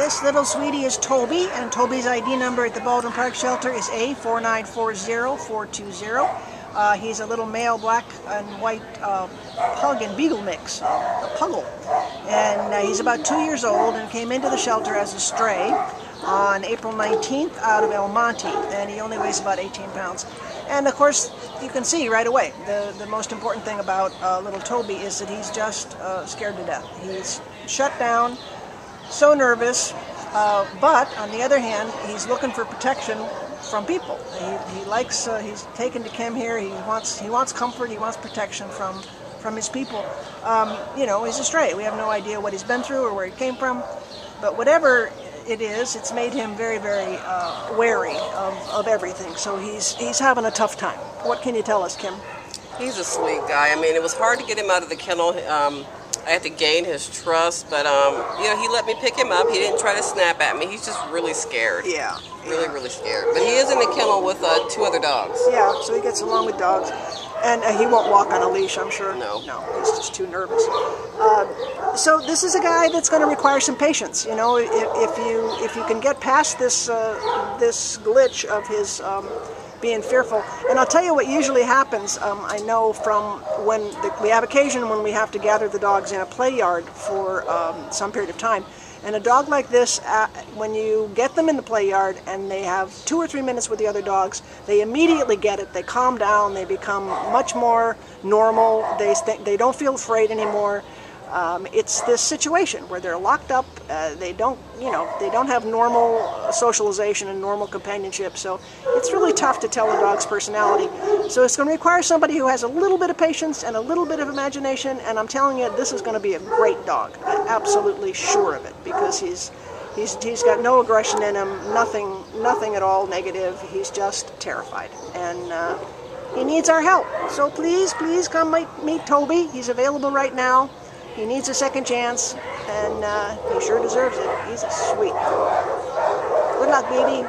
This little sweetie is Toby, and Toby's ID number at the Baldwin Park Shelter is A4940420. Uh, he's a little male black and white uh, pug and beagle mix, a puggle. And uh, he's about two years old and came into the shelter as a stray on April 19th out of El Monte, and he only weighs about 18 pounds. And of course, you can see right away, the, the most important thing about uh, little Toby is that he's just uh, scared to death. He's shut down, so nervous, uh, but on the other hand, he's looking for protection from people. He, he likes, uh, he's taken to Kim here, he wants, he wants comfort, he wants protection from, from his people. Um, you know, he's a stray. We have no idea what he's been through or where he came from, but whatever it is, it's made him very, very uh, wary of, of everything. So he's, he's having a tough time. What can you tell us, Kim? He's a sweet guy. I mean, it was hard to get him out of the kennel. Um, I had to gain his trust, but um, you know, he let me pick him up. He didn't try to snap at me. He's just really scared. Yeah. Really, really scared. But he is in the kennel with uh, two other dogs. Yeah, so he gets along with dogs. And uh, he won't walk on a leash, I'm sure. No. No, he's just too nervous. Uh, so this is a guy that's going to require some patience. You know, if, if you if you can get past this uh, this glitch of his um, being fearful. And I'll tell you what usually happens. Um, I know from when the, we have occasion when we have to gather the dogs in a play yard for um, some period of time. And a dog like this, uh, when you get them in the play yard and they have two or three minutes with the other dogs, they immediately get it. They calm down. They become much more normal. They, they don't feel afraid anymore. Um, it's this situation where they're locked up. Uh, they don't, you know, they don't have normal socialization and normal companionship. So it's really tough to tell a dog's personality. So it's going to require somebody who has a little bit of patience and a little bit of imagination. And I'm telling you, this is going to be a great dog. I'm absolutely sure of it because he's. He's, he's got no aggression in him, nothing, nothing at all negative. He's just terrified. And uh, he needs our help. So please, please come meet, meet Toby. He's available right now. He needs a second chance, and uh, he sure deserves it. He's a sweet. Good luck, baby.